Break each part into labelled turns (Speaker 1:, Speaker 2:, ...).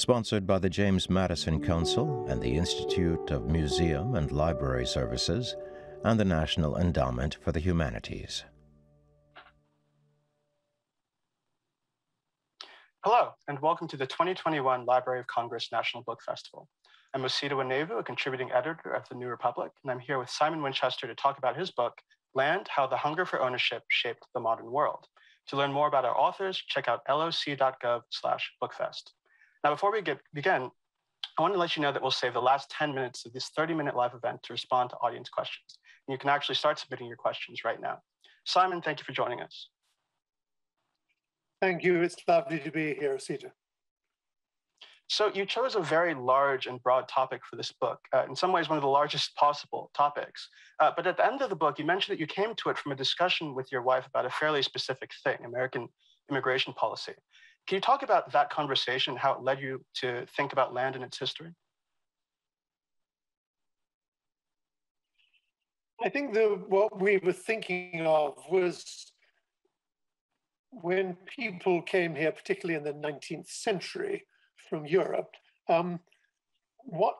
Speaker 1: Sponsored by the James Madison Council and the Institute of Museum and Library Services and the National Endowment for the Humanities.
Speaker 2: Hello, and welcome to the 2021 Library of Congress National Book Festival. I'm Osita Nwanevu, a contributing editor of The New Republic, and I'm here with Simon Winchester to talk about his book, Land How the Hunger for Ownership Shaped the Modern World. To learn more about our authors, check out loc.gov slash bookfest. Now, before we get, begin, I want to let you know that we'll save the last 10 minutes of this 30-minute live event to respond to audience questions. And you can actually start submitting your questions right now. Simon, thank you for joining us.
Speaker 3: Thank you. It's lovely to be here, Osita.
Speaker 2: So you chose a very large and broad topic for this book, uh, in some ways one of the largest possible topics. Uh, but at the end of the book, you mentioned that you came to it from a discussion with your wife about a fairly specific thing, American immigration policy. Can you talk about that conversation, how it led you to think about land and its history?
Speaker 3: I think the, what we were thinking of was when people came here, particularly in the 19th century, from Europe, um, what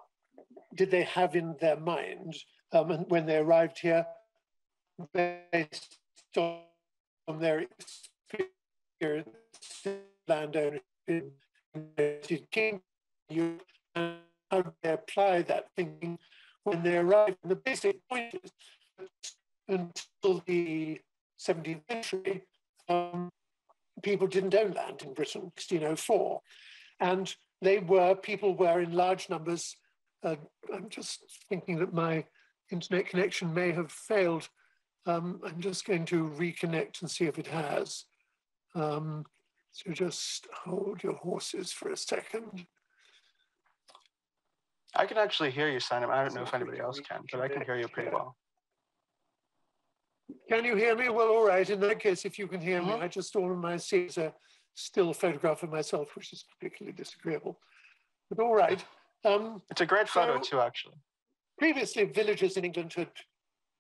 Speaker 3: did they have in their mind um, when they arrived here based on their experience land ownership in Europe and how they apply that thinking when they arrive? And the basic point is until the 17th century, um, people didn't own land in Britain, 1604. And they were, people were in large numbers. Uh, I'm just thinking that my internet connection may have failed. Um, I'm just going to reconnect and see if it has. Um, so just hold your horses for a second.
Speaker 2: I can actually hear you, Simon. I don't know if anybody else can, but I can hear you pretty well.
Speaker 3: Can you hear me? Well, all right. In that case, if you can hear me, I just all of my see is a still photograph of myself, which is particularly disagreeable. But all right. Um,
Speaker 2: it's a great photo so too, actually.
Speaker 3: Previously, villages in England had,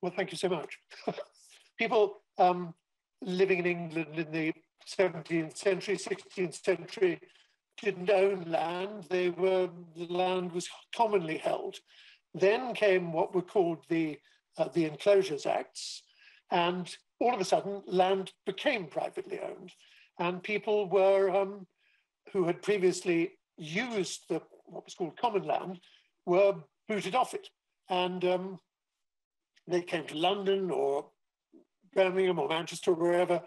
Speaker 3: well, thank you so much. People um, living in England in the 17th century, 16th century didn't own land. They were, the land was commonly held. Then came what were called the, uh, the Enclosures Acts, and all of a sudden, land became privately owned and people were um, who had previously used the what was called common land were booted off it, and um, they came to London or Birmingham or Manchester or wherever,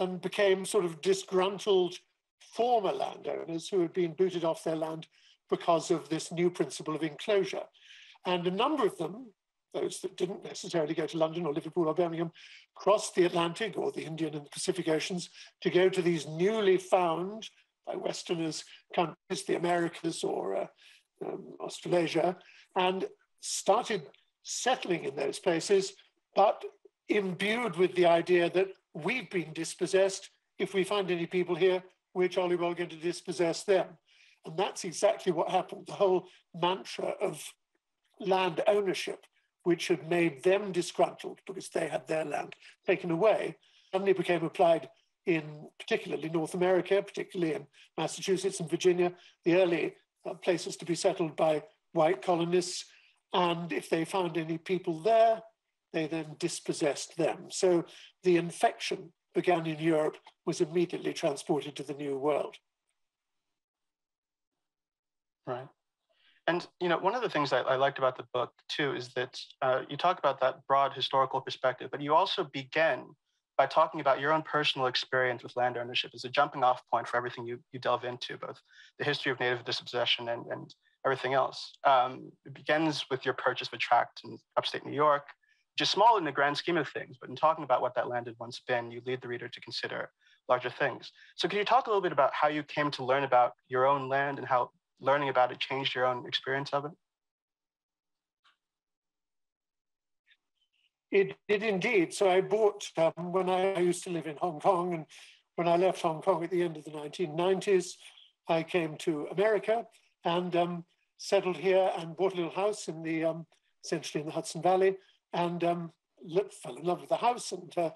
Speaker 3: and became sort of disgruntled former landowners who had been booted off their land because of this new principle of enclosure. And a number of them, those that didn't necessarily go to London or Liverpool or Birmingham, crossed the Atlantic or the Indian and the Pacific Oceans to go to these newly found by Westerners countries, the Americas or uh, um, Australasia, and started settling in those places, but imbued with the idea that we've been dispossessed. If we find any people here, we're jolly well going to dispossess them. And that's exactly what happened. The whole mantra of land ownership which had made them disgruntled because they had their land taken away, suddenly became applied in particularly North America, particularly in Massachusetts and Virginia, the early uh, places to be settled by white colonists. And if they found any people there, they then dispossessed them. So the infection began in Europe, was immediately transported to the New World.
Speaker 2: Right. And you know, one of the things I, I liked about the book too is that uh, you talk about that broad historical perspective, but you also begin by talking about your own personal experience with land ownership as a jumping off point for everything you, you delve into, both the history of native dispossession and, and everything else. Um, it begins with your purchase of a tract in upstate New York, which is small in the grand scheme of things, but in talking about what that land had once been, you lead the reader to consider larger things. So can you talk a little bit about how you came to learn about your own land and how learning about it changed your own experience of it?
Speaker 3: It did indeed. So I bought um, when I used to live in Hong Kong, and when I left Hong Kong at the end of the 1990s, I came to America and um, settled here and bought a little house in the um, essentially in the Hudson Valley, and um, fell in love with the house. And uh,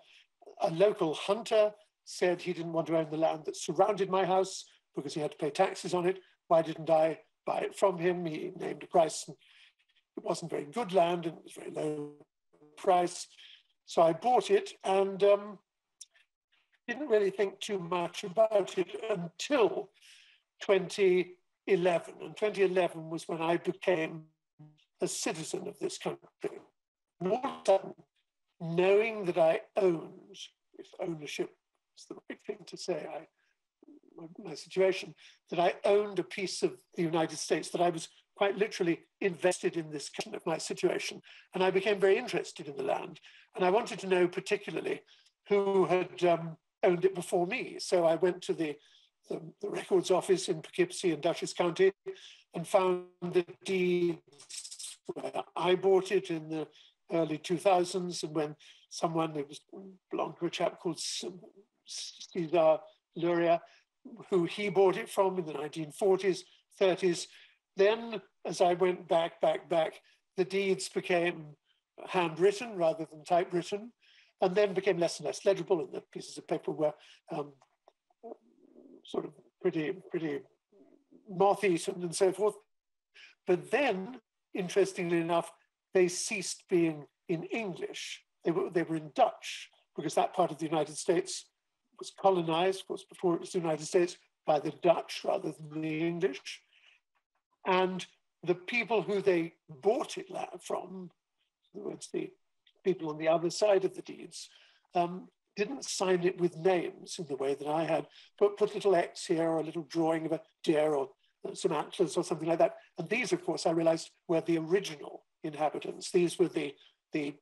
Speaker 3: a local hunter said he didn't want to own the land that surrounded my house because he had to pay taxes on it why didn't I buy it from him? He named a price. And it wasn't very good land and it was very low price. So I bought it and um, didn't really think too much about it until 2011. And 2011 was when I became a citizen of this country. Sudden, knowing that I owned, if ownership is the right thing to say, I, my, my situation, that I owned a piece of the United States, that I was quite literally invested in this of my situation. And I became very interested in the land. And I wanted to know particularly who had um, owned it before me. So I went to the, the, the, records office in Poughkeepsie in Dutchess County and found the deeds where I bought it in the early 2000s. And when someone, it was belonged to a chap called Cesar Luria, who he bought it from in the 1940s, 30s. Then, as I went back, back, back, the deeds became handwritten rather than typewritten, and then became less and less legible, and the pieces of paper were um, sort of pretty, pretty moth-eaten and so forth. But then, interestingly enough, they ceased being in English. They were, they were in Dutch, because that part of the United States was colonized, of course, before it was the United States, by the Dutch rather than the English. And the people who they bought it from, in other words, the people on the other side of the deeds, um, didn't sign it with names in the way that I had, but put little X here or a little drawing of a deer or some antlers or something like that. And these, of course, I realized were the original inhabitants. These were the, the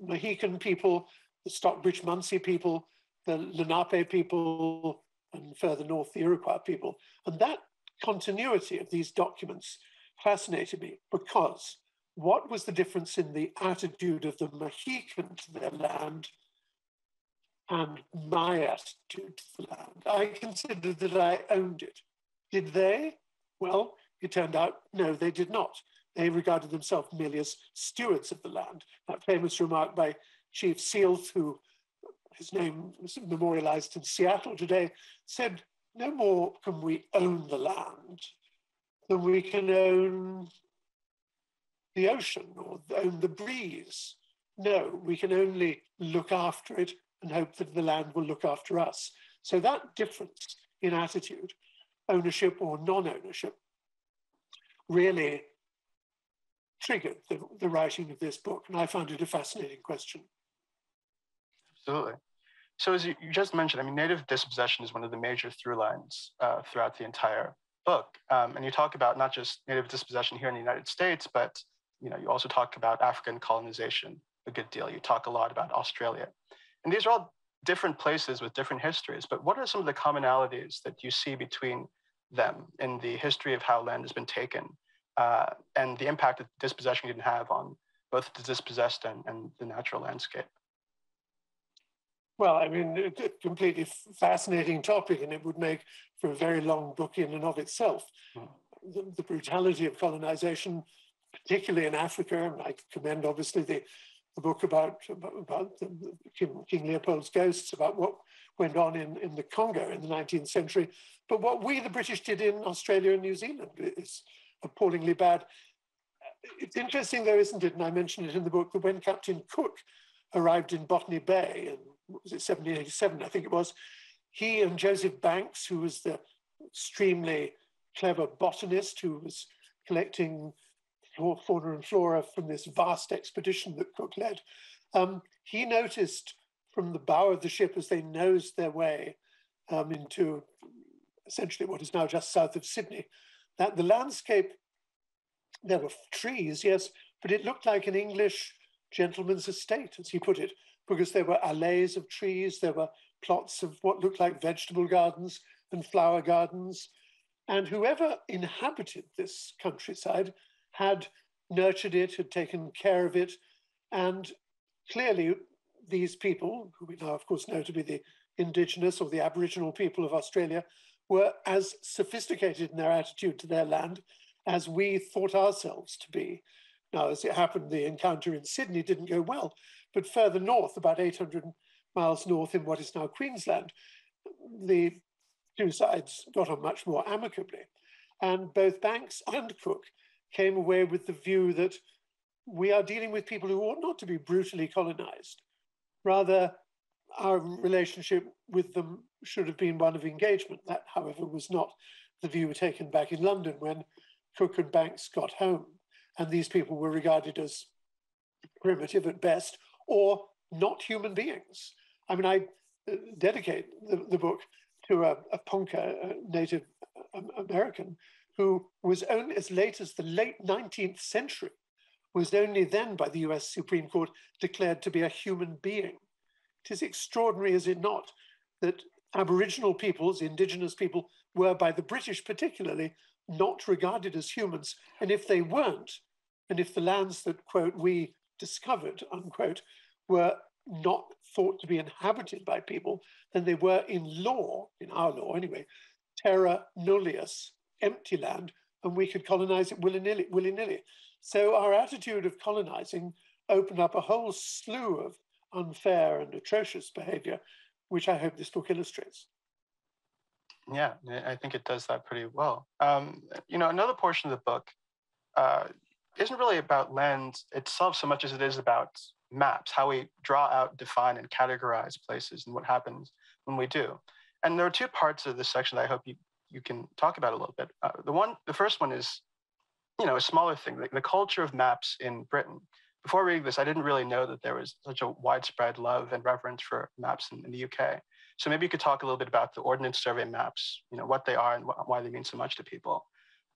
Speaker 3: Mohican people, the Stockbridge Munsee people, the Lenape people, and further north, the Iroquois people. And that continuity of these documents fascinated me because what was the difference in the attitude of the Mohican to their land and my attitude to the land? I considered that I owned it. Did they? Well, it turned out, no, they did not. They regarded themselves merely as stewards of the land. That famous remark by Chief Sealth, who his name is memorialized in Seattle today, said, no more can we own the land than we can own the ocean or own the breeze. No, we can only look after it and hope that the land will look after us. So that difference in attitude, ownership or non-ownership, really triggered the, the writing of this book. And I found it a fascinating question.
Speaker 2: Absolutely. So as you, just mentioned, I mean, native dispossession is one of the major through lines uh, throughout the entire book. Um, and you talk about not just native dispossession here in the United States, but you know, you also talk about African colonization a good deal. You talk a lot about Australia. And these are all different places with different histories, but what are some of the commonalities that you see between them in the history of how land has been taken uh, and the impact that dispossession can have on both the dispossessed and, and the natural landscape?
Speaker 3: Well, I mean, it's a completely fascinating topic, and it would make for a very long book in and of itself. Mm. The, the, brutality of colonization, particularly in Africa, and I commend obviously the, the book about, about, the, King, King, Leopold's ghosts, about what went on in, in the Congo in the 19th century. But what we, the British, did in Australia and New Zealand is appallingly bad. It's interesting, though, isn't it? And I mentioned it in the book that when Captain Cook arrived in Botany Bay in was it 1787, I think it was, he and Joseph Banks, who was the extremely clever botanist who was collecting fauna and flora from this vast expedition that Cook led, um, he noticed from the bow of the ship as they nosed their way um, into essentially what is now just south of Sydney, that the landscape, there were trees, yes, but it looked like an English gentleman's estate, as he put it because there were alleys of trees, there were plots of what looked like vegetable gardens and flower gardens. And whoever inhabited this countryside had nurtured it, had taken care of it. And clearly, these people, who we now, of course, know to be the indigenous or the Aboriginal people of Australia, were as sophisticated in their attitude to their land as we thought ourselves to be. Now, as it happened, the encounter in Sydney didn't go well but further north, about 800 miles north in what is now Queensland, the two sides got on much more amicably. And both Banks and Cook came away with the view that we are dealing with people who ought not to be brutally colonized. Rather, our relationship with them should have been one of engagement. That, however, was not the view taken back in London when Cook and Banks got home. And these people were regarded as primitive at best or not human beings. I mean, I uh, dedicate the, the book to a, a Ponca, a Native American, who was only as late as the late 19th century, was only then by the US Supreme Court declared to be a human being. It is extraordinary, is it not, that Aboriginal peoples, indigenous people, were by the British particularly not regarded as humans. And if they weren't, and if the lands that, quote, we discovered, unquote, were not thought to be inhabited by people, then they were in law, in our law anyway, terra nullius, empty land, and we could colonize it willy-nilly. willy-nilly. So our attitude of colonizing opened up a whole slew of unfair and atrocious behavior, which I hope this book illustrates.
Speaker 2: Yeah, I think it does that pretty well. Um, you know, another portion of the book uh, isn't really about land itself so much as it is about maps, how we draw out, define, and categorize places and what happens when we do. And there are two parts of this section that I hope you, you can talk about a little bit. Uh, the one, the first one is, you know, a smaller thing, the, the culture of maps in Britain. Before reading this, I didn't really know that there was such a widespread love and reverence for maps in, in the UK. So maybe you could talk a little bit about the Ordnance Survey maps, you know, what they are and wh- why they mean so much to people.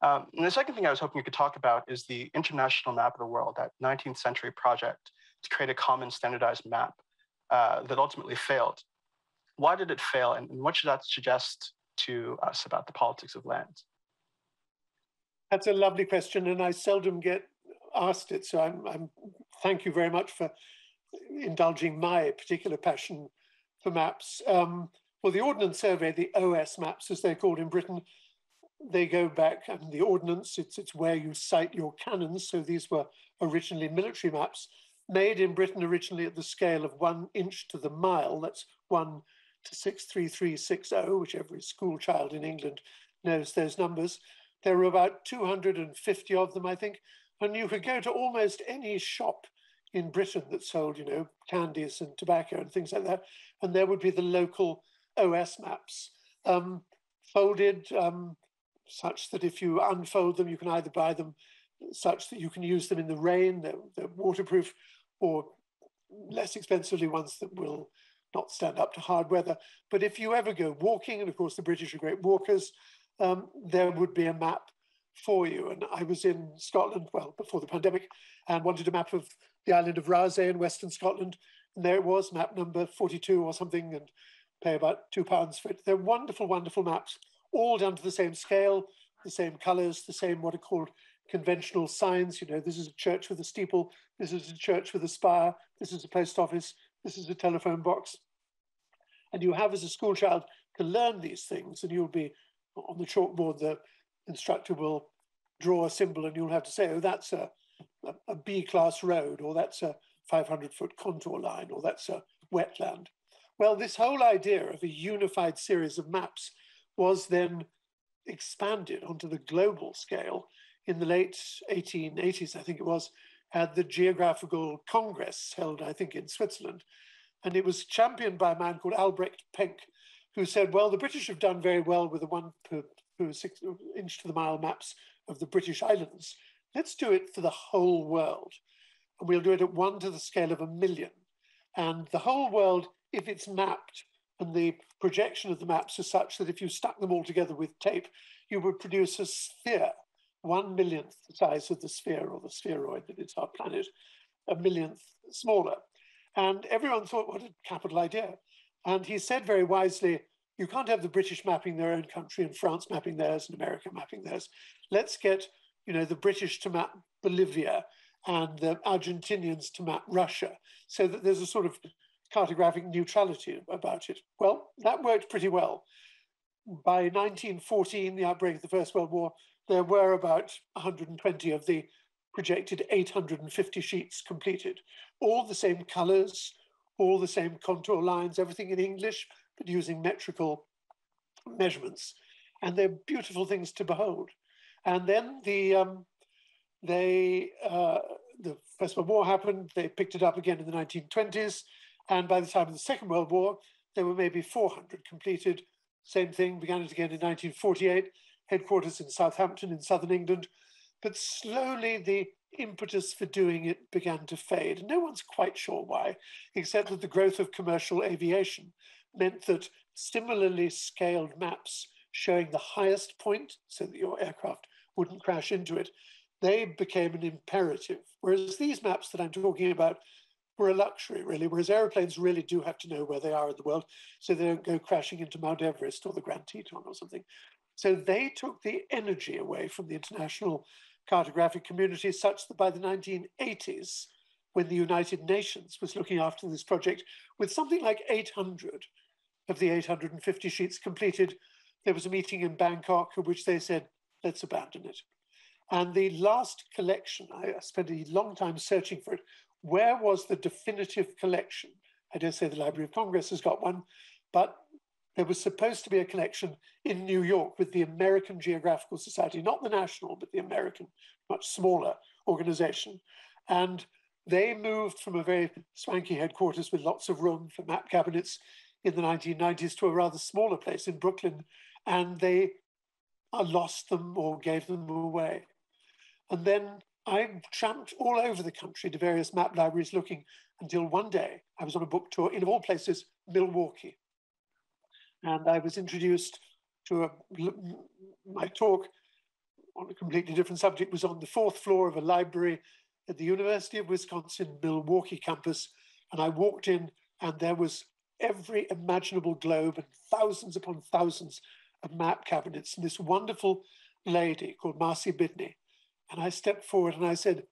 Speaker 2: Um, and the second thing I was hoping you could talk about is the International Map of the World, that 19th century project to create a common standardized map uh, that ultimately failed. Why did it fail, and what should that suggest to us about the politics of land?
Speaker 3: That's a lovely question, and I seldom get asked it. So I'm, I'm thank you very much for indulging my particular passion for maps. Um, well, the Ordnance Survey, the OS maps, as they're called in Britain, they go back, and the Ordnance, it's, it's where you cite your cannons. So these were originally military maps made in Britain originally at the scale of one inch to the mile. That's one to 63360, which every school child in England knows those numbers. There were about 250 of them, I think. And you could go to almost any shop in Britain that sold, you know, candies and tobacco and things like that. And there would be the local OS maps um, folded um, such that if you unfold them, you can either buy them such that you can use them in the rain, they're, they're waterproof, or less expensively ones that will not stand up to hard weather. But if you ever go walking, and of course the British are great walkers, um, there would be a map for you. And I was in Scotland, well, before the pandemic, and wanted a map of the island of Raasay in Western Scotland. And there it was, map number 42 or something, and pay about two pounds for it. They're wonderful, wonderful maps, all down to the same scale, the same colors, the same what are called conventional signs. You know, this is a church with a steeple, this is a church with a spire, this is a post office, this is a telephone box. And you have as a school child to learn these things, and you'll be on the chalkboard, the instructor will draw a symbol, and you'll have to say, oh, that's a, a, B class road, or that's a 500 foot contour line, or that's a wetland. Well, this whole idea of a unified series of maps was then expanded onto the global scale in the late 1880s, I think it was, at the Geographical Congress held, I think, in Switzerland. And it was championed by a man called Albrecht Penck, who said, well, the British have done very well with the one per six inch to the mile maps of the British islands. Let's do it for the whole world. And we'll do it at one to the scale of a million. And the whole world, if it's mapped, and the projection of the maps is such that if you stuck them all together with tape, you would produce a sphere one millionth the size of the sphere or the spheroid that is our planet, a millionth smaller. And everyone thought, what a capital idea. And he said very wisely, you can't have the British mapping their own country and France mapping theirs and America mapping theirs. Let's get, you know, the British to map Bolivia and the Argentinians to map Russia so that there's a sort of cartographic neutrality about it. Well, that worked pretty well. By 1914, the outbreak of the First World War, there were about 120 of the projected 850 sheets completed. All the same colors, all the same contour lines, everything in English, but using metrical measurements. And they're beautiful things to behold. And then the um, they uh, the First World War happened. They picked it up again in the 1920s, and by the time of the Second World War, there were maybe 400 completed. Same thing began it again in 1948. Headquarters in Southampton in southern England, but slowly the impetus for doing it began to fade. No one's quite sure why, except that the growth of commercial aviation meant that similarly scaled maps showing the highest point so that your aircraft wouldn't crash into it, they became an imperative. Whereas these maps that I'm talking about were a luxury, really, whereas aeroplanes really do have to know where they are in the world so they don't go crashing into Mount Everest or the Grand Teton or something. So they took the energy away from the international cartographic community such that by the 1980s, when the United Nations was looking after this project, with something like 800 of the 850 sheets completed, there was a meeting in Bangkok at which they said, let's abandon it. And the last collection, I spent a long time searching for it. Where was the definitive collection? I dare say the Library of Congress has got one, but there was supposed to be a collection in New York with the American Geographical Society, not the national, but the American, much smaller organization. And they moved from a very swanky headquarters with lots of room for map cabinets in the 1990s to a rather smaller place in Brooklyn. And they uh, lost them or gave them away. And then I tramped all over the country to various map libraries looking until one day I was on a book tour in, of all places, Milwaukee and I was introduced to a, my talk on a completely different subject was on the fourth floor of a library at the University of Wisconsin Milwaukee campus. And I walked in and there was every imaginable globe and thousands upon thousands of map cabinets and this wonderful lady called Marcy Bidney. And I stepped forward and I said,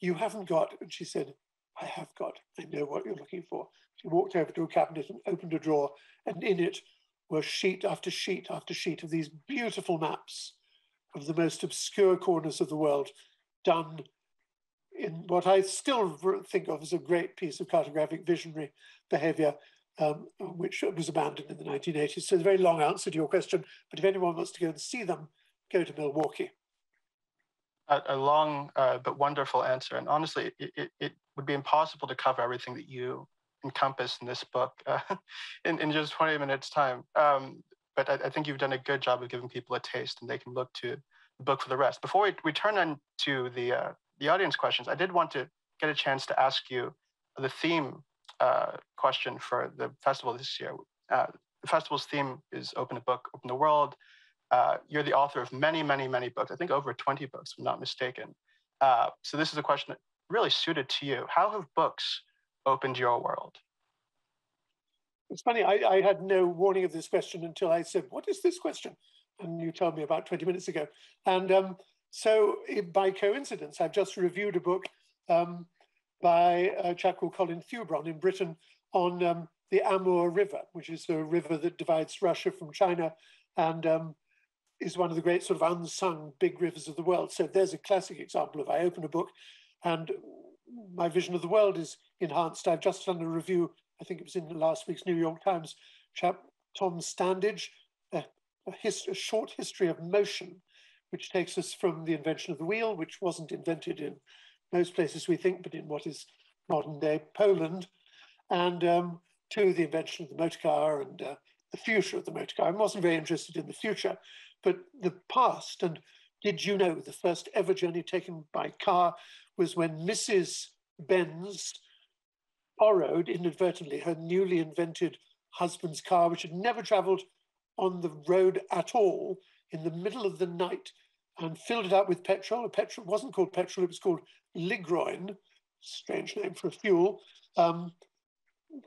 Speaker 3: you haven't got, and she said, I have got, I know what you're looking for. She walked over to a cabinet and opened a drawer and in it were sheet after sheet after sheet of these beautiful maps of the most obscure corners of the world done in what I still think of as a great piece of cartographic visionary behavior, um, which was abandoned in the 1980s. So, it's a very long answer to your question, but if anyone wants to go and see them, go to Milwaukee.
Speaker 2: A, a long uh, but wonderful answer. And honestly, it, it, it, would be impossible to cover everything that you encompass in this book uh, in, in just 20 minutes time. Um, but I, I, think you've done a good job of giving people a taste and they can look to the book for the rest. Before we, we turn on to the, uh, the audience questions, I did want to get a chance to ask you the theme uh, question for the festival this year. Uh, the festival's theme is Open a Book, Open the World. Uh, you're the author of many, many, many books, I think over 20 books, if I'm not mistaken. Uh, so this is a question that really suited to you. How have books opened your world?
Speaker 3: It's funny, I, I, had no warning of this question until I said, What is this question? And you told me about 20 minutes ago. And um, so, it, by coincidence, I've just reviewed a book um, by a chap called Colin Thubron in Britain on um, the Amur River, which is the river that divides Russia from China and um, is one of the great sort of unsung big rivers of the world. So, there's a classic example of I open a book and my vision of the world is enhanced. I've just done a review, I think it was in last week's New York Times, chap Tom Standage, a, a, a short history of motion, which takes us from the invention of the wheel, which wasn't invented in most places we think, but in what is modern day Poland, and um, to the invention of the motor car and uh, the future of the motor car. I wasn't very interested in the future, but the past. And did you know the first ever journey taken by car was when Mrs. Benz borrowed inadvertently her newly invented husband's car, which had never traveled on the road at all, in the middle of the night and filled it up with petrol. Petrol wasn't called petrol, it was called Ligroin, strange name for a fuel. Um,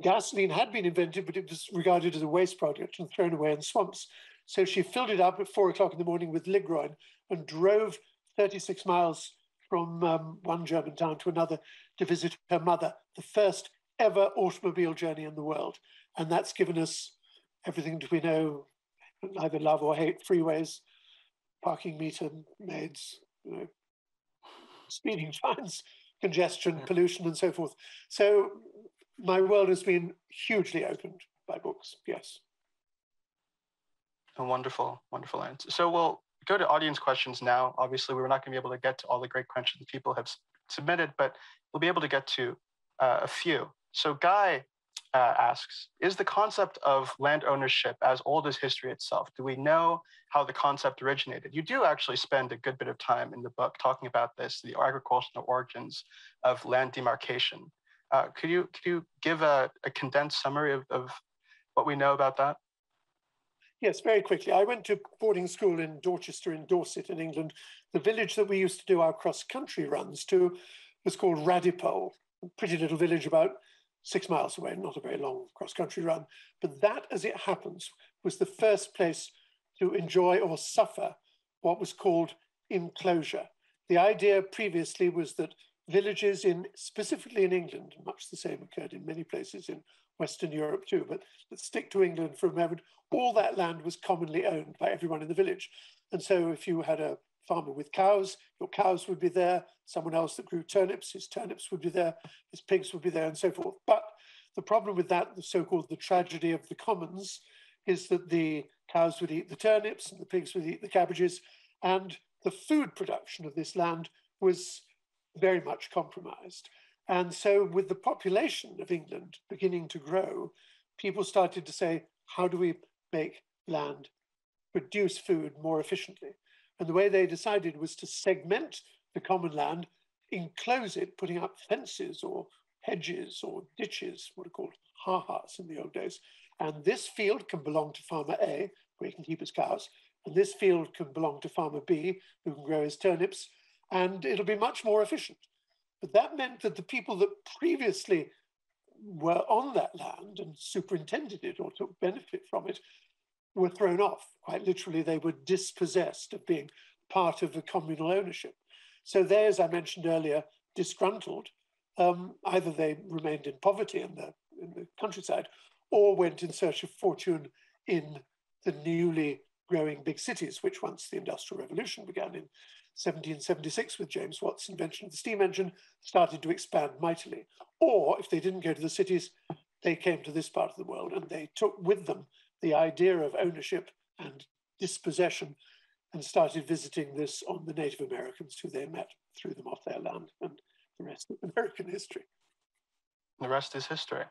Speaker 3: gasoline had been invented, but it was regarded as a waste product and thrown away in swamps. So she filled it up at four o'clock in the morning with Ligroin and drove 36 miles from um, one German town to another to visit her mother, the first ever automobile journey in the world. And that's given us everything that we know, either love or hate, freeways, parking meter maids, you know, speeding fines, congestion, pollution, and so forth. So my world has been hugely opened by books, yes.
Speaker 2: A wonderful, wonderful answer. So we'll go to audience questions now. Obviously, we're not going to be able to get to all the great questions people have submitted, but we'll be able to get to uh, a few. So Guy uh, asks, is the concept of land ownership as old as history itself? Do we know how the concept originated? You do actually spend a good bit of time in the book talking about this, the agricultural origins of land demarcation. Uh, could you could you give a, a condensed summary of, of what we know about that?
Speaker 3: Yes, very quickly. I went to boarding school in Dorchester in Dorset in England. The village that we used to do our cross-country runs to was called Radipole, a pretty little village about six miles away, not a very long cross-country run. But that, as it happens, was the first place to enjoy or suffer what was called enclosure. The idea previously was that villages in, specifically in England, much the same occurred in many places in Western Europe too, but let's stick to England for a moment. All that land was commonly owned by everyone in the village. And so if you had a farmer with cows, your cows would be there. Someone else that grew turnips, his turnips would be there, his pigs would be there, and so forth. But the problem with that, the so-called the tragedy of the commons, is that the cows would eat the turnips and the pigs would eat the cabbages, and the food production of this land was very much compromised. And so, with the population of England beginning to grow, people started to say, how do we make land produce food more efficiently? And the way they decided was to segment the common land, enclose it, putting up fences or hedges or ditches, what are called ha-has in the old days. And this field can belong to farmer A, where he can keep his cows, and this field can belong to farmer B, who can grow his turnips, and it'll be much more efficient. But that meant that the people that previously were on that land and superintended it or took benefit from it were thrown off. Quite literally, they were dispossessed of being part of the communal ownership. So they, as I mentioned earlier, disgruntled. Um, either they remained in poverty in the, in the countryside or went in search of fortune in the newly growing big cities, which once the Industrial Revolution began in 1776 with James Watt's invention of the steam engine started to expand mightily. Or if they didn't go to the cities, they came to this part of the world and they took with them the idea of ownership and dispossession and started visiting this on the Native Americans who they met, threw them off their land, and the rest of American history.
Speaker 2: The rest is history.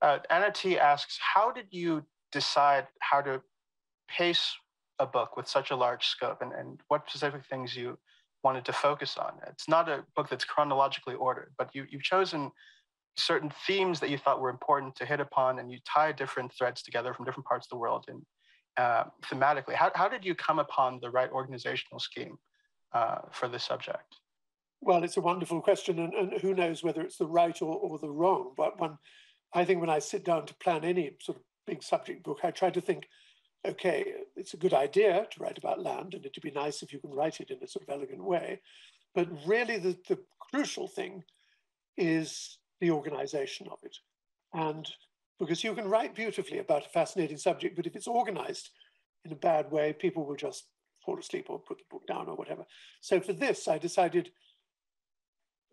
Speaker 2: Uh, Anna T asks, how did you decide how to pace a book with such a large scope and, and what specific things you wanted to focus on. It's not a book that's chronologically ordered, but you, you've chosen certain themes that you thought were important to hit upon and you tie different threads together from different parts of the world and uh, thematically. How, how did you come upon the right organizational scheme uh, for this subject?
Speaker 3: Well, it's a wonderful question, and, and who knows whether it's the right or, or the wrong. But when I think when I sit down to plan any sort of big subject book, I try to think okay, it's a good idea to write about land, and it'd be nice if you can write it in a sort of elegant way. But really, the, the crucial thing is the organization of it. And because you can write beautifully about a fascinating subject, but if it's organized in a bad way, people will just fall asleep or put the book down or whatever. So for this, I decided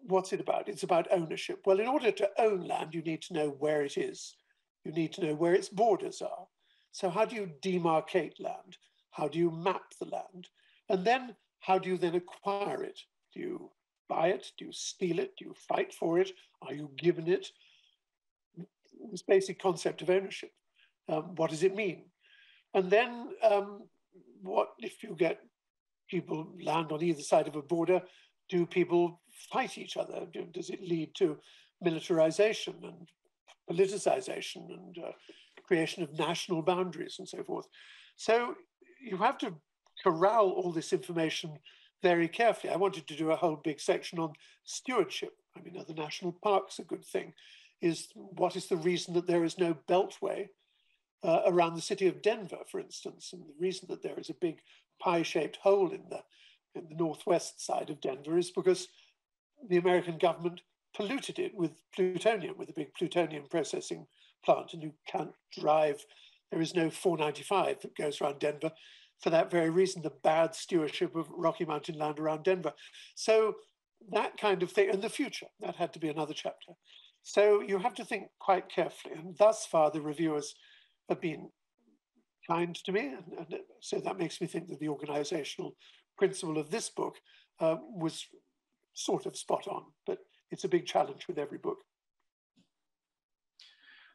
Speaker 3: what's it about? It's about ownership. Well, in order to own land, you need to know where it is. You need to know where its borders are. So how do you demarcate land? How do you map the land? And then how do you then acquire it? Do you buy it? Do you steal it? Do you fight for it? Are you given it? This basic concept of ownership. Um, what does it mean? And then um, what if you get people land on either side of a border? Do people fight each other? Do, does it lead to militarization and politicization and uh, creation of national boundaries and so forth. So you have to corral all this information very carefully. I wanted to do a whole big section on stewardship. I mean, are the national parks a good thing? Is what is the reason that there is no beltway uh, around the city of Denver, for instance, and the reason that there is a big pie-shaped hole in the in the northwest side of Denver is because the American government polluted it with plutonium, with a big plutonium processing plant, and you can't drive. There is no 495 that goes around Denver for that very reason, the bad stewardship of Rocky Mountain land around Denver. So that kind of thing, and the future, that had to be another chapter. So you have to think quite carefully. And thus far, the reviewers have been kind to me. And, and, so that makes me think that the organizational principle of this book uh, was sort of spot on, but it's a big challenge with every book.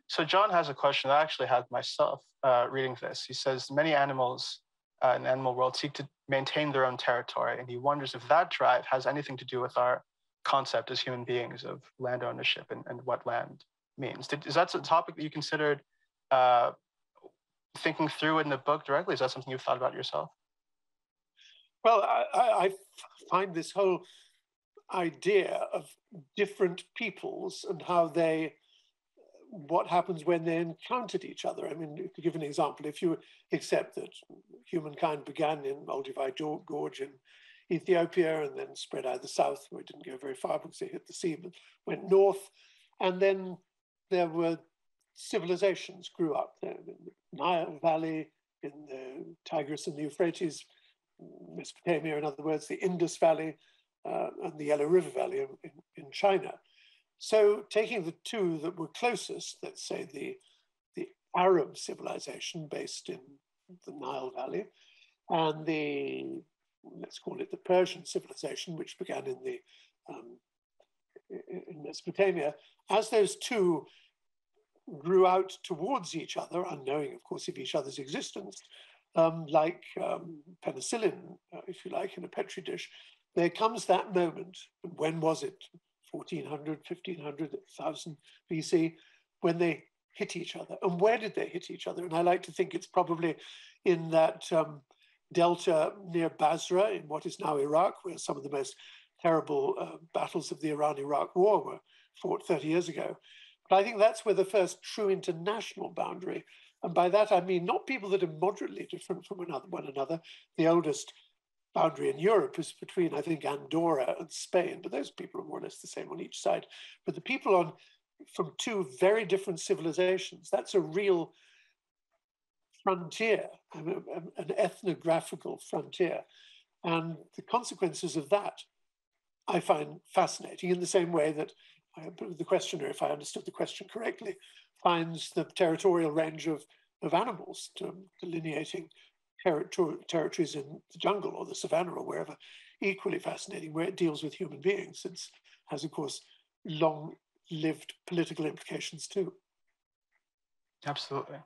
Speaker 2: So John has a question I actually had myself uh, reading this. He says many animals uh, in animal world seek to maintain their own territory, and he wonders if that drive has anything to do with our concept as human beings of land ownership and, and what land means. Did, is that a topic that you considered uh, thinking through in the book directly? Is that something you've thought about yourself?
Speaker 3: Well, I, I find this whole idea of different peoples and how they what happens when they encountered each other. I mean, to give an example, if you accept that humankind began in Olduvai Gorge in Ethiopia and then spread either south, where it didn't go very far because they hit the sea, but went north, and then there were civilizations grew up there in the Nile Valley, in the Tigris and the Euphrates, Mesopotamia, in other words, the Indus Valley uh, and the Yellow River Valley in, in China. So taking the two that were closest, let's say the, the Arab civilization based in the Nile Valley, and the, let's call it the Persian civilization, which began in the um, in Mesopotamia, as those two grew out towards each other, unknowing, of course, of each other's existence, um, like um, penicillin, uh, if you like, in a petri dish, there comes that moment. When was it? 1400, 1500, 1000 BC, when they hit each other. And where did they hit each other? And I like to think it's probably in that um, delta near Basra in what is now Iraq, where some of the most terrible uh, battles of the Iran Iraq War were fought 30 years ago. But I think that's where the first true international boundary, and by that I mean not people that are moderately different from another, one another. The oldest boundary in Europe is between, I think, Andorra and Spain, but those people are more or less the same on each side. But the people on from two very different civilizations, that's a real frontier, an ethnographical frontier. And the consequences of that I find fascinating in the same way that I, the questioner, if I understood the question correctly, finds the territorial range of, of animals to, delineating territories in the jungle or the savannah or wherever equally fascinating where it deals with human beings. It has, of course, long lived political implications too.
Speaker 2: Absolutely.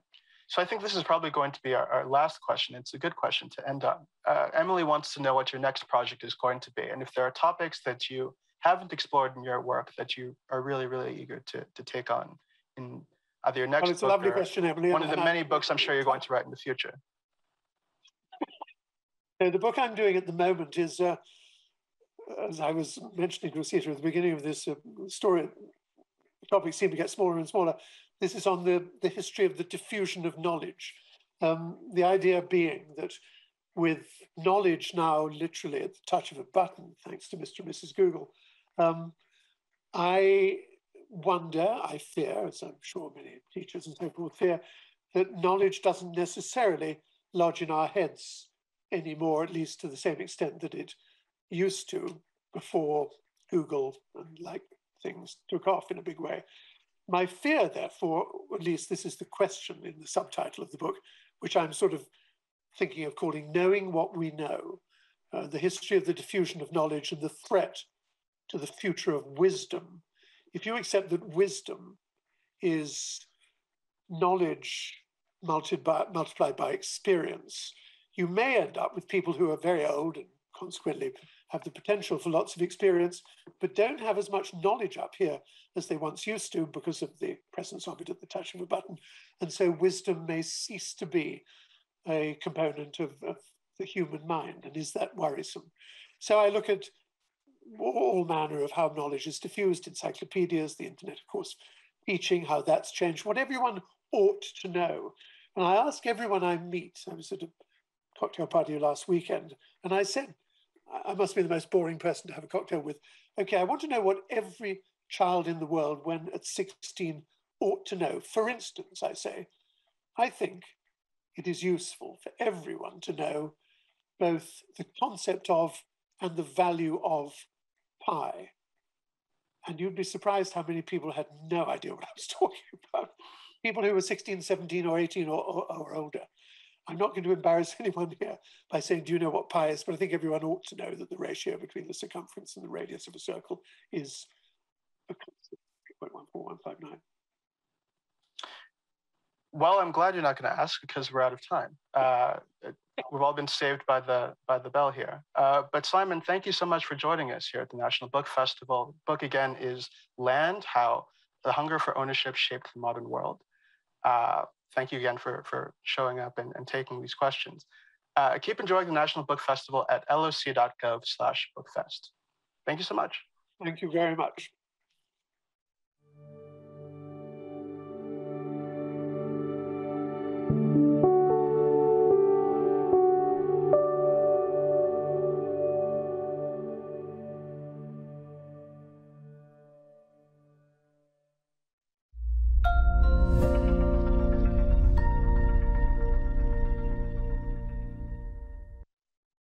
Speaker 2: So I think this is probably going to be our, our last question. It's a good question to end on. Uh, Emily wants to know what your next project is going to be, and if there are topics that you haven't explored in your work that you are really, really eager to, to take on in either your next well,
Speaker 3: it's book a lovely question, Emily,
Speaker 2: one of the many books I'm sure you're going to write in the future.
Speaker 3: The book I'm doing at the moment is, uh, as I was mentioning to Osita at the beginning of this uh, story, the topics seem to get smaller and smaller. This is on the, the history of the diffusion of knowledge. Um, the idea being that with knowledge now literally at the touch of a button, thanks to Mr. and Mrs. Google, um, I wonder, I fear, as I'm sure many teachers and so forth fear, that knowledge doesn't necessarily lodge in our heads anymore, at least to the same extent that it used to before Google and like things took off in a big way. My fear, therefore, at least this is the question in the subtitle of the book, which I'm sort of thinking of calling Knowing What We Know, uh, the history of the diffusion of knowledge and the threat to the future of wisdom. If you accept that wisdom is knowledge multiplied by, multiplied by experience, you may end up with people who are very old and consequently have the potential for lots of experience, but don't have as much knowledge up here as they once used to because of the presence of it at the touch of a button. And so wisdom may cease to be a component of, of the human mind. And is that worrisome? So I look at all manner of how knowledge is diffused, encyclopedias, the internet, of course, teaching, how that's changed, what everyone ought to know. And I ask everyone I meet, I was at a cocktail party last weekend, and I said, I must be the most boring person to have a cocktail with. Okay, I want to know what every child in the world, when at 16, ought to know. For instance, I say, I think it is useful for everyone to know both the concept of and the value of pi. And you'd be surprised how many people had no idea what I was talking about. People who were 16, 17, or 18 or, or, or older. I'm not going to embarrass anyone here by saying, do you know what pi is? But I think everyone ought to know that the ratio between the circumference and the radius of a circle is 3.14159.
Speaker 2: Well, I'm glad you're not going to ask because we're out of time. Uh, we've all been saved by the by the bell here. Uh, but Simon, thank you so much for joining us here at the National Book Festival. The book again is Land: How the Hunger for Ownership Shaped the Modern World. Uh, thank you again for for showing up and, and taking these questions. Uh, keep enjoying the National Book Festival at loc.gov slash bookfest. Thank you so much.
Speaker 3: Thank you very much.